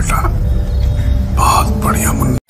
hospital. बहुत बढ़िया मुन्ना।